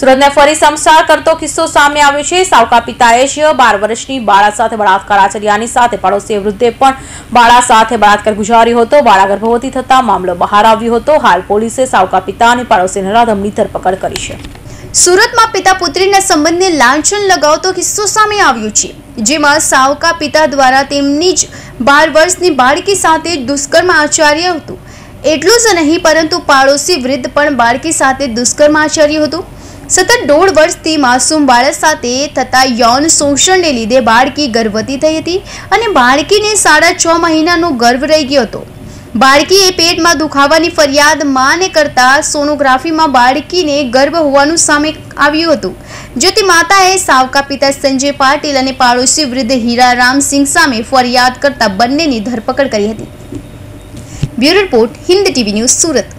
સુરતને ફરી સમસાર કરતો કિસ્સો સામે આવ્યો છે. સાવકા પિતાએ જ બાર વર્ષની બાળા સાથે બળાત્કાર આચર્યાની સાથે પડોશી વૃદ્ધે પણ બાળા સાથે બળાત્કાર ગુજાર્યો હતો. બાળા ગર્ભવતી થતા મામલો બહાર આવ્યો હતો. હાલ પોલીસે સાવકા પિતા અને પાડોશી નરાધમની ધરપકડ કરી છે. સુરતમાં પિતા પુત્રીના સંબંધને લાંછન લગાવતો કિસ્સો સામે આવ્યો છે, જેમાં સાવકા પિતા દ્વારા તેમની જ બાર વર્ષની બાળકી સાથે દુષ્કર્મ આચર્ય હતું. એટલું જ નહીં, પરંતુ પાડોશી વૃદ્ધ પણ બાળકી સાથે દુષ્કર્મ આચર્યું હતું. સતત દોઢ વર્ષથી માસૂમ બાળક સાથે થતા યૌન શોષણને લીધે બાળકી ગર્ભવતી થઈ હતી અને બાળકીને સાડા છ મહિનાનો ગર્ભ રહી ગયો હતો. બાળકીએ પેટમાં દુખાવાની ફરિયાદ માને કરતા સોનોગ્રાફીમાં બાળકીને ગર્ભ હોવાનું સામે આવ્યું હતું જ્યોતિ માતાએ સાવકા પિતા સંજય પાટીલ અને પાડોશી વૃદ્ધ હીરારામ સિંહ સામે ફરિયાદ કરતા બંનેની ધરપકડ કરી હતી. Bureau report Hind TV news Surat.